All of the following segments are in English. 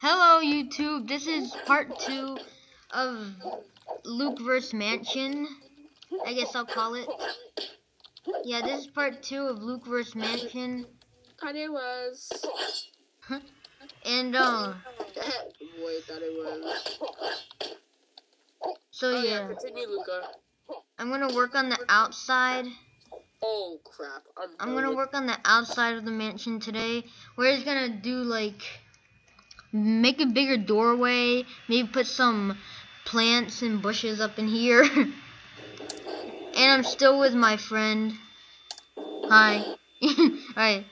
Hello YouTube, this is part two of Luke vs. Mansion. I guess I'll call it. Yeah, this is part two of Luke vs. Mansion. I thought it was. And uh Boy, thought it was. So Oh yeah, yeah, continue, Luca. I'm gonna work on the outside. Oh crap, I'm. I'm gonna work on the outside of the mansion today. We're just gonna do like make a bigger doorway, maybe put some plants and bushes up in here. and I'm still with my friend. Hi. Alright,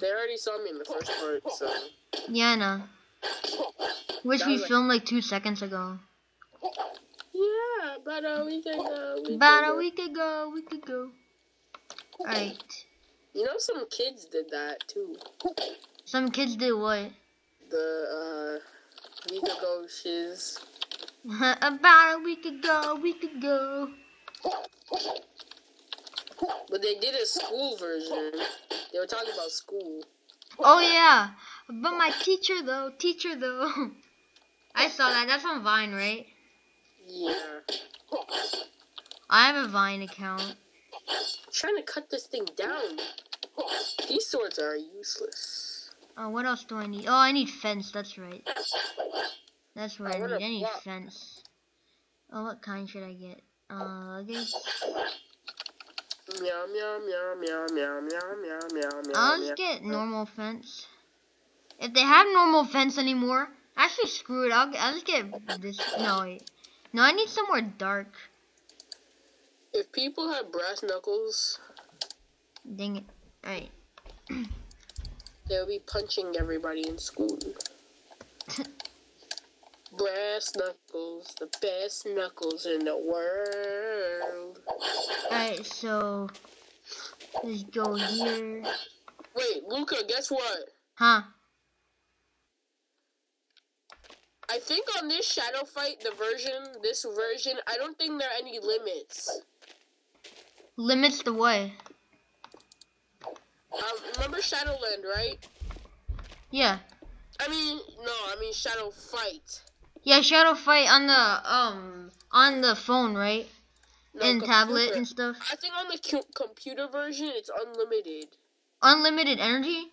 They already saw me in the first part, so. yeah, I know. Which we like- filmed like two seconds ago. Yeah, about a week ago. week About a ago. week ago, week ago. Alright. You know, some kids did that too. Some kids did what? The uh, week ago shiz. About a week ago, week ago. But they did a school version. They were talking about school. Oh yeah, but my teacher though, teacher though. I saw that. That's on Vine, right? Yeah. I have a Vine account. I'm trying to cut this thing down. These swords are useless. Oh, what else do I need? Oh, I need fence. That's right. That's what I, I need. I need fence. Oh, what kind should I get? Uh, I guess. Meow meow meow meow meow meow meow meow. I'll just get normal fence. If they have normal fence anymore, actually screw it. I'll I'll just get this. No, wait. No, I need somewhere dark. If people had brass knuckles, Dang it. Alright. They'll be punching everybody in school. brass knuckles, the best knuckles in the world. Alright, so let's go here. Wait, Luca, guess what? Huh? I think on this shadow fight, the version, this version, I don't think there are any limits. Limits the what? Um, remember Shadowland, right? Yeah. I mean, no, I mean Shadow Fight. Yeah, Shadow Fight on the um on the phone, right? No, and tablet and stuff. I think on the computer version, it's unlimited. Unlimited energy?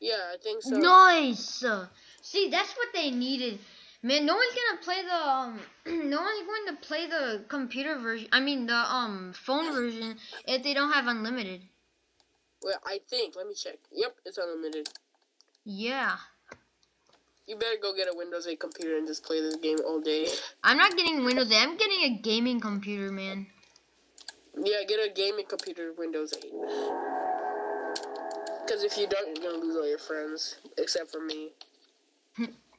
Yeah, I think so. Nice. See, that's what they needed. Man, no one's gonna play the um no one's going to play the computer version. I mean the um phone version if they don't have unlimited. Well, I think. Let me check. Yep, it's unlimited. Yeah. You better go get a Windows 8 computer and just play this game all day. I'm not getting Windows 8. I'm getting a gaming computer, man. Yeah, get a gaming computer, Windows 8. Because if you don't, you're gonna lose all your friends, except for me.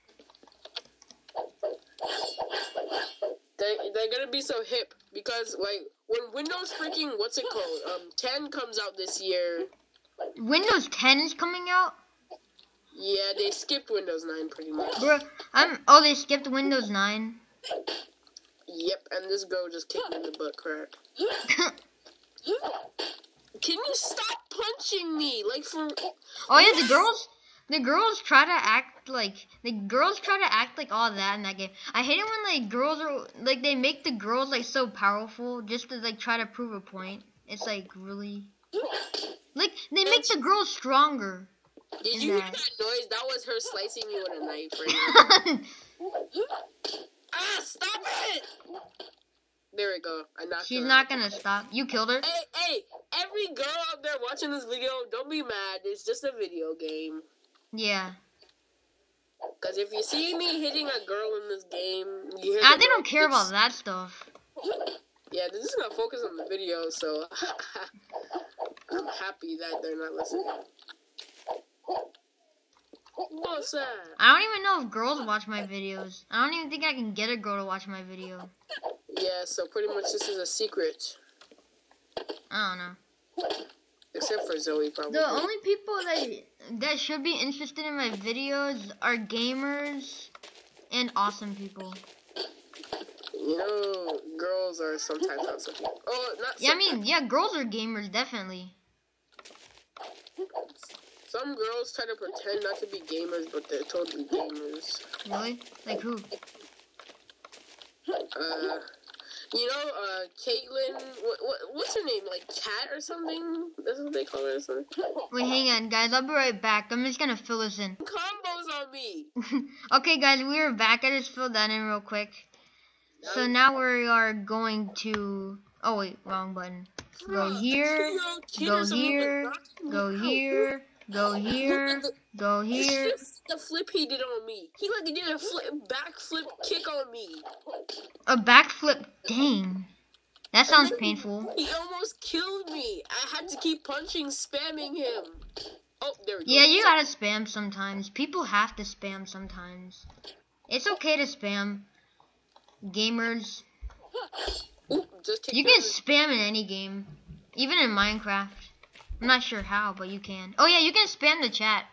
they they're gonna be so hip because like when Windows freaking what's it called um 10 comes out this year. Windows 10 is coming out? Yeah, they skipped Windows 9 pretty much. Bro, I'm oh they skipped Windows 9. Yep, and this girl just kicked me in the butt crack. Can you stop punching me? Like for Oh yeah, the girls, the girls try to act like the girls try to act like all that in that game. I hate it when like girls are like they make the girls like so powerful just to like try to prove a point. It's like really like they make the girls stronger. Did in you hear that. that noise? That was her slicing you with a knife right now. ah, stop it! There we go. I knocked She's her not out. gonna stop. You killed her. Hey, hey! Every girl out there watching this video, don't be mad. It's just a video game. Yeah. Cause if you see me hitting a girl in this game, you hear Ah, the they don't care about that stuff. Yeah, this is gonna focus on the video, so I'm happy that they're not listening. What's that? I don't even know if girls watch my videos. I don't even think I can get a girl to watch my video. Yeah, so pretty much this is a secret, I don't know. Except for Zoe probably. The only people that that should be interested in my videos are gamers and awesome people. You know, girls are sometimes also. Oh, not. Yeah, I mean, yeah, girls are gamers definitely. Some girls try to pretend not to be gamers, but they're totally gamers. Really? Like who? Uh, you know, uh, Caitlyn, what, what, what's her name? Like Cat or something? That's what they call her or something? Wait, hang on, guys. I'll be right back. I'm just gonna fill this in. Combos on me! okay, guys, we are back. I just filled that in real quick. So now we are going to. Oh wait, wrong button. Go here. Go here. Go here. Go here. Go here. The flip he did on me. He like did a flip backflip kick on me. A backflip. Dang. That sounds painful. He almost killed me. I had to keep punching, spamming him. Oh, there we go. Yeah, you gotta spam sometimes. People have to spam sometimes. It's okay to spam. Gamers. Ooh, you can spam in any game. Even in Minecraft. I'm not sure how, but you can. Oh yeah, you can spam the chat.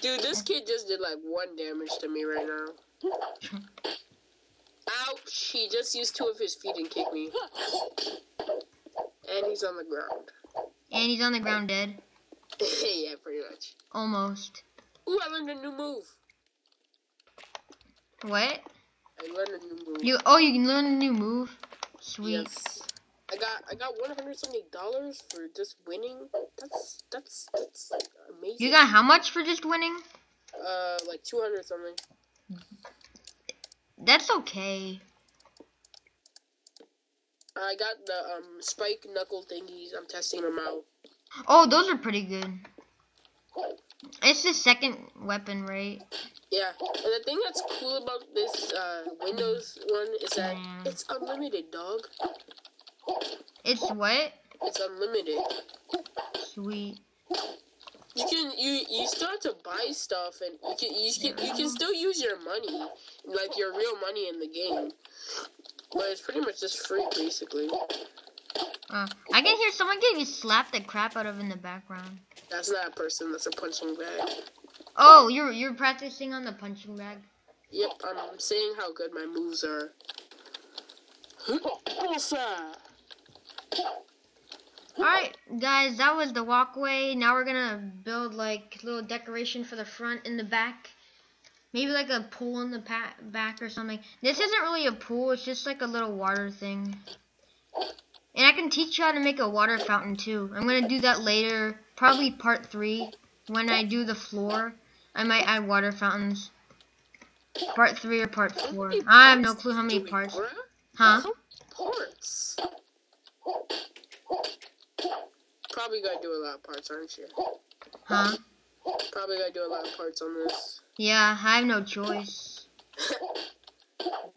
Dude, this kid just did like one damage to me right now. Ouch! He just used two of his feet and kicked me. And he's on the ground. And he's on the ground dead. yeah, pretty much. Almost. Ooh, I learned a new move. What? I learned a new move. You oh you can learn a new move? Sweet. Yes. I got I got one hundred something dollars for just winning. That's that's that's amazing. You got how much for just winning? Uh, like two hundred something. That's okay. I got the um spike knuckle thingies. I'm testing them out. Oh, those are pretty good. It's the second weapon, right? Yeah, and the thing that's cool about this uh, Windows one is that it's unlimited, dog. It's what? It's unlimited. Sweet. You can you you still have to buy stuff and you can you can you can still use your money like your real money in the game, but it's pretty much just free basically. Uh, I can hear someone getting slapped the crap out of in the background. That's not a person. That's a punching bag. Oh, you're you're practicing on the punching bag. Yep, I'm saying how good my moves are. Alright, guys, that was the walkway. Now we're gonna build like little decoration for the front and the back. Maybe like a pool in the back or something. This isn't really a pool, it's just like a little water thing. And I can teach you how to make a water fountain too. I'm gonna do that later, probably part 3. When I do the floor, I might add water fountains. Part 3 or part 4. I have no clue how many parts. Huh? Parts. Probably gotta do a lot of parts, aren't you? Huh? Probably gotta do a lot of parts on this. Yeah, I have no choice.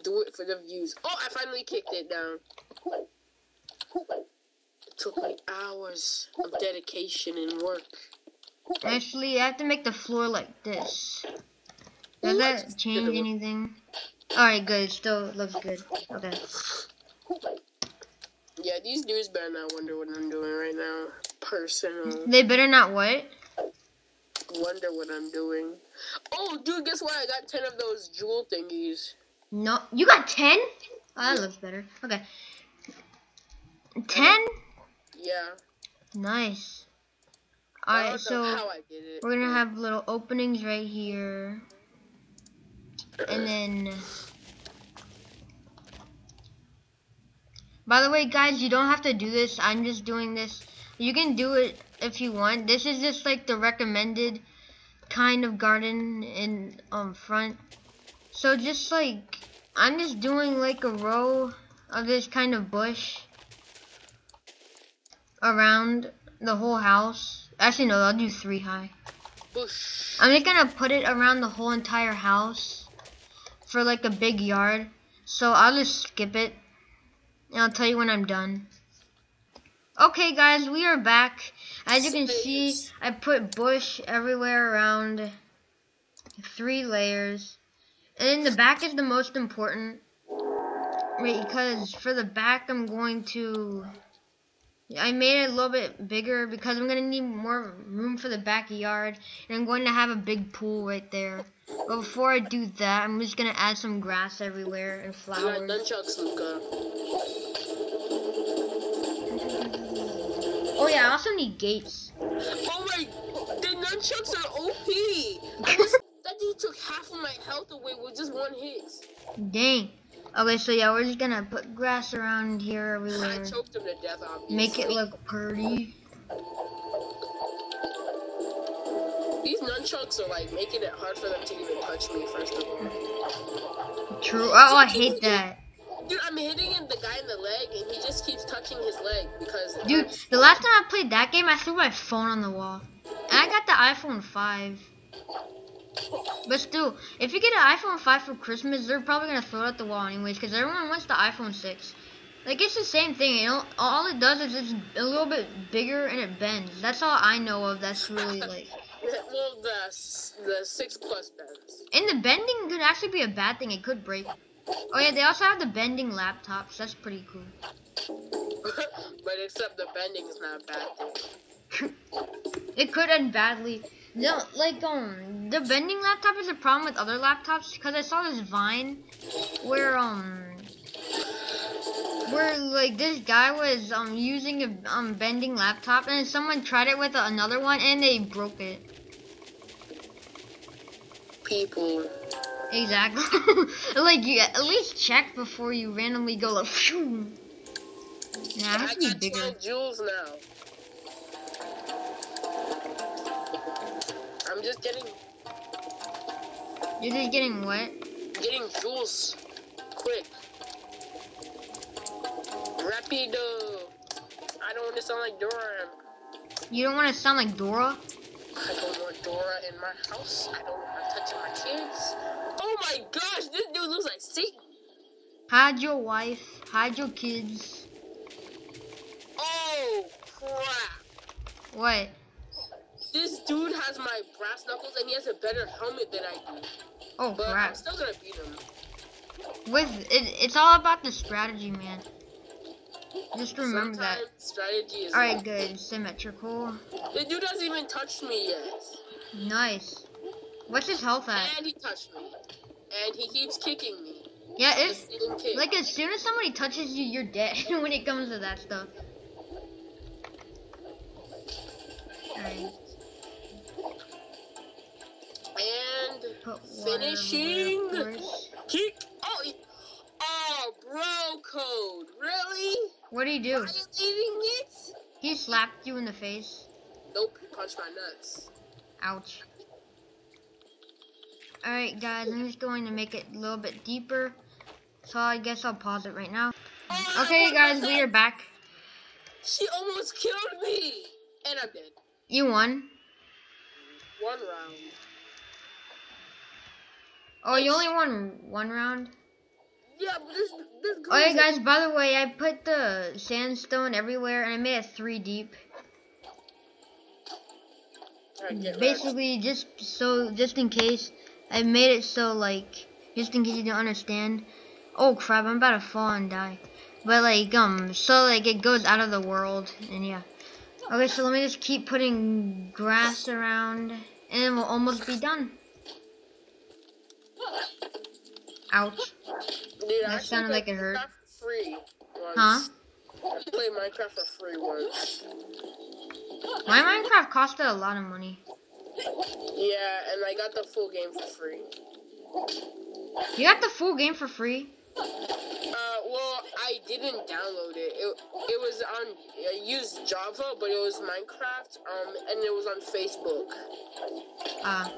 do it for the views. Oh, I finally kicked it down. It took me hours of dedication and work. Actually, I have to make the floor like this. Does that change anything? Alright, good. Still looks good. Okay. Yeah, these dudes better not wonder what I'm doing right now. Personal. They better not what? Wonder what I'm doing. Oh, dude, guess what? I got 10 of those jewel thingies. No, you got 10? Oh, that looks better. Okay. 10? Yeah. Nice. Alright, so we're gonna have little openings right here. And then By the way, guys, you don't have to do this. I'm just doing this. You can do it if you want. This is just like the recommended kind of garden in um front. So just like I'm just doing like a row of this kind of bush around the whole house. Actually, no, I'll do three high. Bush. I'm just gonna put it around the whole entire house for like a big yard. So I'll just skip it and I'll tell you when I'm done. Okay, guys, we are back. As you can see, I put bush everywhere around three layers. And then the back is the most important. Wait, because for the back, I'm going to I made it a little bit bigger because I'm gonna need more room for the backyard, and I'm going to have a big pool right there. But before I do that, I'm just gonna add some grass everywhere and flowers. Oh yeah, I also need gates. Oh my, the nunchucks are OP. I just, that dude took half of my health away with just one hit. Dang. Okay, so yeah, we're just gonna put grass around here I everywhere. choked him to death, obviously. Make it look pretty. These nunchucks are like making it hard for them to even touch me, first of all. True. Oh, I hate that. Dude, I'm hitting him, the guy in the leg, and he just keeps touching his leg because. Dude, the last time I played that game, I threw my phone on the wall. And I got the iPhone 5. But still, if you get an iPhone 5 for Christmas, they're probably gonna throw it at the wall anyways, because everyone wants the iPhone 6. Like, it's the same thing, you know? All it does is it's a little bit bigger and it bends. That's all I know of that's really, like... well, the the six plus bends. And the bending could actually be a bad thing. It could break. Oh yeah, they also have the bending laptops. That's pretty cool. but except the bending is not bad. It could end badly. No, like um, the bending laptop is a problem with other laptops because I saw this Vine where um, where like this guy was um using a um bending laptop and someone tried it with another one and they broke it. People. Exactly. like you at least check before you randomly go like. Phew. Nah, I got bigger. 12 jewels now. I'm just getting You're just getting wet. getting jewels quick. Rapido. I don't want to sound like Dora. You don't want to sound like Dora. I don't want Dora in my house. I don't want her touching my kids. Oh my gosh, this dude looks like Satan. Hide your wife. Hide your kids. Oh crap. What? This dude has my brass knuckles and he has a better helmet than I do. Oh But I'm still gonna beat him. With it, it's all about the strategy, man. Just remember that. Sometimes strategy is All right, good. Symmetrical. The dude hasn't even touched me yet. Nice. What's his health at? And he touched me. And he keeps kicking me. Yeah, The if same kick. like as soon as somebody touches you, you're dead when it comes to that stuff. Alright, and Finishing. kick. Oh, he- oh, bro code. Really? What do you do? He slapped you in the face. Nope. punched my nuts. Ouch. Alright guys, I'm just going to make it a little bit deeper. So I guess I'll pause it right now. Oh, Okay guys, we are back. She almost killed me. And I'm dead. You won. One round. Oh, you only won one round? Yeah, but this this. Oh yeah guys, by the way, I put the sandstone everywhere and I made it three deep. Basically, just so, just in case, I made it so like, just in case you don't understand. Oh crap, I'm about to fall and die. But like, um, so like it goes out of the world, and yeah. Okay, so let me just keep putting grass around, and then we'll almost be done. Ouch. Dude, I That sounded like it hurt. played Minecraft for free once. Huh? I played Minecraft for free once. My Minecraft costed a lot of money. Yeah, and I got the full game for free. You got the full game for free? Uh, well, I didn't download it. It, it was on. I used Java, but it was Minecraft. Um, and it was on Facebook. Uh,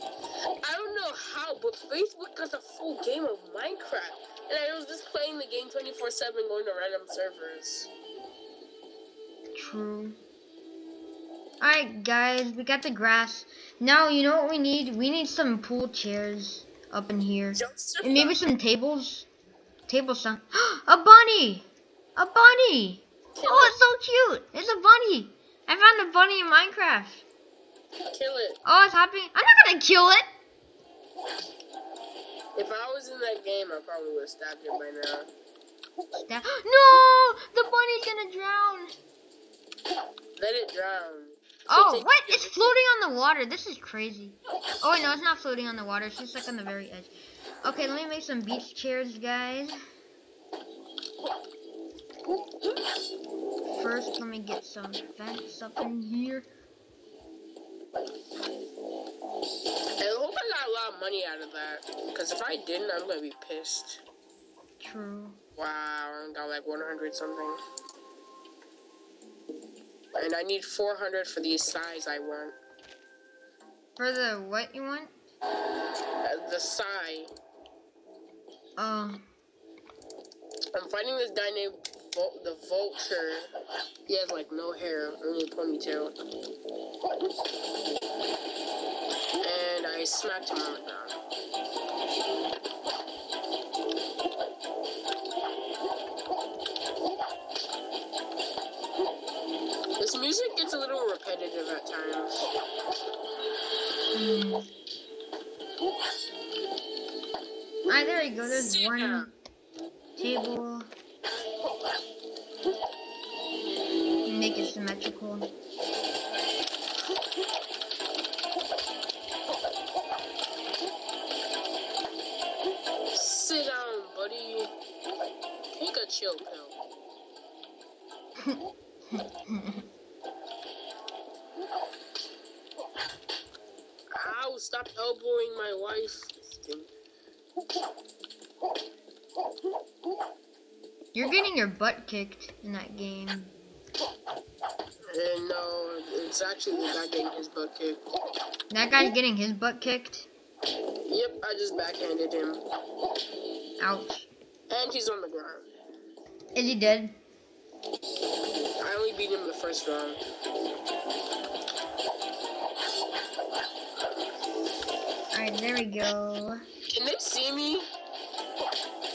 I don't know how, but Facebook got the full game of Minecraft, and I was just playing the game 24/7, going to random servers. True. Alright, guys, we got the grass. Now, you know what we need? We need some pool chairs up in here. And maybe some tables. Table some. a bunny! A bunny! Kill Oh, it's so cute! It's a bunny! I found a bunny in Minecraft. Kill it. Oh, it's happy. I'm not gonna kill it! If I was in that game, I probably would have stabbed it by now. That- no! The bunny's gonna drown! Let it drown. Oh, take- what? It's floating on the water. This is crazy. Oh, wait, no, it's not floating on the water. It's just like on the very edge. Okay, let me make some beach chairs, guys. First, let me get some fence up in here. I hope I got a lot of money out of that. Because if I didn't, I'm gonna be pissed. True. Wow, I got like 100 something. And I need 400 for the size I want. For the what you want? Uh, the sigh. Oh, I'm fighting this guy named Vul- the Vulture. He has like no hair, only a ponytail. And I smacked him on the ground. Little at times. hmm. Alright, there you go. There's one table. Make it symmetrical. Sit down, buddy. Take a chill pill. Ow, stop elbowing my wife. You're getting your butt kicked in that game. And no, it's actually the guy getting his butt kicked. That guy's getting his butt kicked. Yep, I just backhanded him. Ouch. And he's on the ground. Is he dead? I only beat him the first round. Alright, there we go. Can they see me?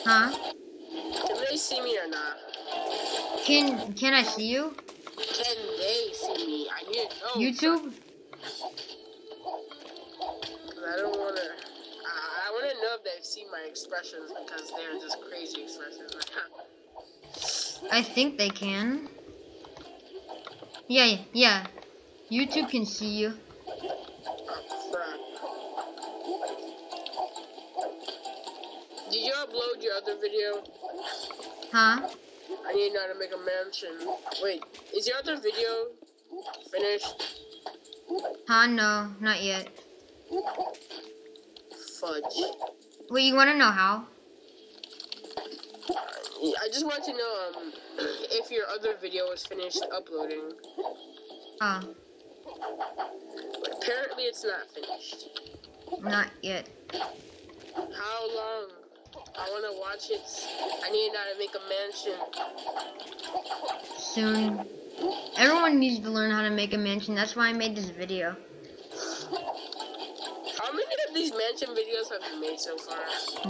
Huh? Can they see me or not? Can can I see you? Can they see me? I need to know. YouTube? I don't want to. I, I want to know if they see my expressions because they're just crazy expressions. I think they can. Yeah, yeah. YouTube can see you. Upload your other video? Huh? I need how to make a mansion. Wait, is your other video finished? Huh? No, not yet. Fudge. Wait, you want to know how? I just want to know um, if your other video is finished uploading. Oh, But apparently it's not finished. not yet. How long? I want to watch it. I need how to make a mansion. Soon. Everyone needs to learn how to make a mansion. That's why I made this video. How many of these mansion videos have you made so far?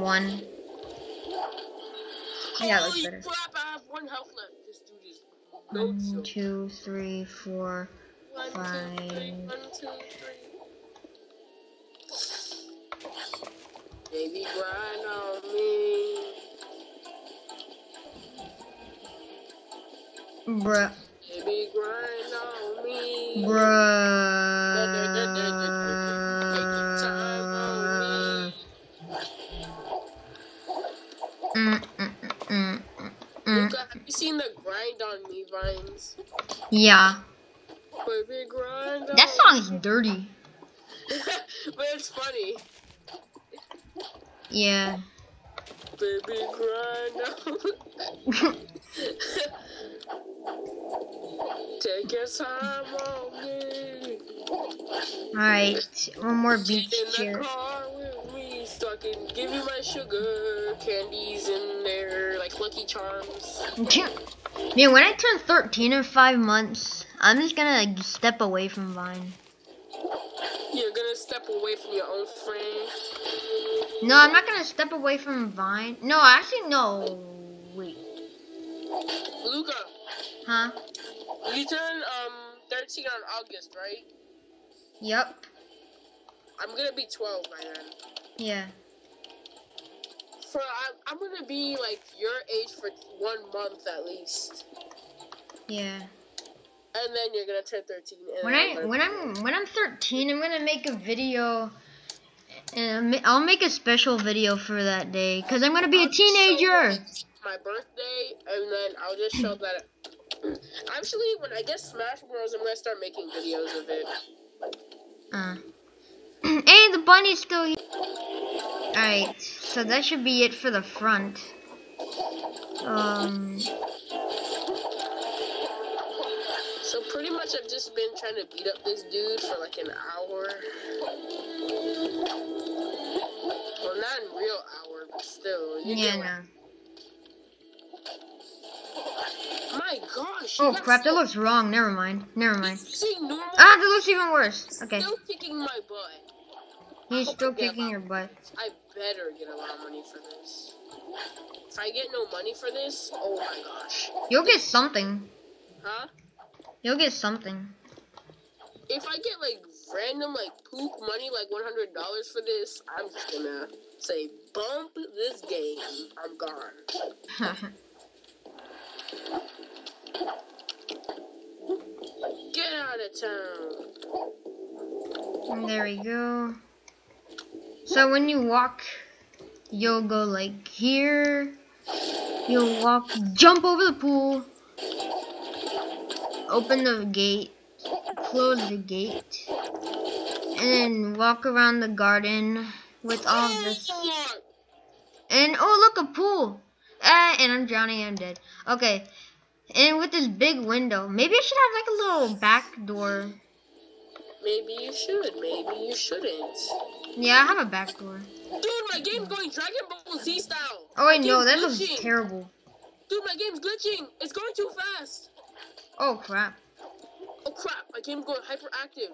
One. Yeah, it looks Holy better. crap, I have one health left. This dude is no One, joke. two, three, four. One, two, three, five. one, two, three. Baby, grind Bruh. me. Mm, mm, mm, mm, mm. Luca, have you seen the grind on me vines? Yeah. Baby, grind on That song's dirty. but it's funny. Yeah. Baby, grind on Your time on me. Alright, one more beach Get in the chair. me give you my sugar candies in there, like Lucky Charms. Man, when I turn 13 in five months, I'm just gonna like, step away from Vine. You're gonna step away from your own friend. No, I'm not gonna step away from Vine. No, actually, no. Wait. Luca, Huh? You turn um 13 on August, right? Yep. I'm gonna be 12 by then. Yeah. For I'm, I'm gonna be like your age for one month at least. Yeah. and then you're gonna turn 13. And When I I'm when I'm when I'm 13, I'm gonna make a video. And I'll make a special video for that day because I'm gonna be a I'll show, teenager. my birthday, and then I'll just show that. Actually, when I get Smash Bros, I'm gonna start making videos of it. Uh. hey, the bunny's still. here. Alright, so that should be it for the front. Um. So pretty much, I've just been trying to beat up this dude for like an hour. Well, not in real hour, but still. You Yeah, no. My gosh. Oh crap, that looks wrong. Never mind. Never mind. He's using normal. Ah, that looks even worse. Okay, Still kicking my butt. he's still kicking your butt. I better get a lot of money for this. If I get no money for this, oh my gosh. You'll get something. Huh? You'll get something. If I get like random like poop money, like one hundred dollars for this, I'm just gonna say bump this game. I'm gone. Get out of town. And there we go. So when you walk, you'll go like here. You'll walk, jump over the pool, open the gate, close the gate, and then walk around the garden with all this. And oh look, a pool. Ah, and I'm drowning. I'm dead. Okay. And with this big window, maybe I should have like a little back door. Maybe you should. Maybe you shouldn't. Yeah, I have a back door. Dude, my game's going Dragon Ball Z style. Oh no, game's that looks terrible. Dude, my game's glitching. It's going too fast. Oh crap. Oh crap, my game's going hyperactive.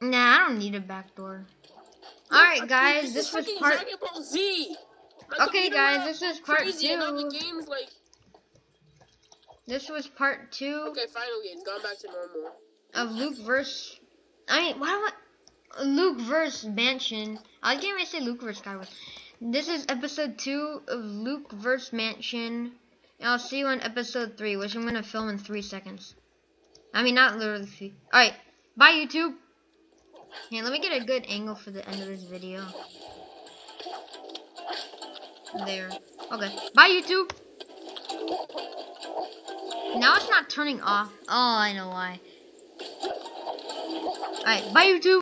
Nah, I don't need a back door. Dude, Alright, guys, this, this is was part. Dragon Ball Z. My Okay, guys, this is part and the two. game's like This was part two okay, finally it's gone back to normal. of Luke verse. I mean, why do I? Luke verse Mansion. I can't even say Luke verse Skyward. This is episode two of Luke verse Mansion. And I'll see you on episode three, which I'm gonna film in three seconds. I mean, not literally three. All right, bye YouTube. Yeah, let me get a good angle for the end of this video. There. Okay. Bye YouTube. Now it's not turning off. Oh, I know why. Alright, bye YouTube.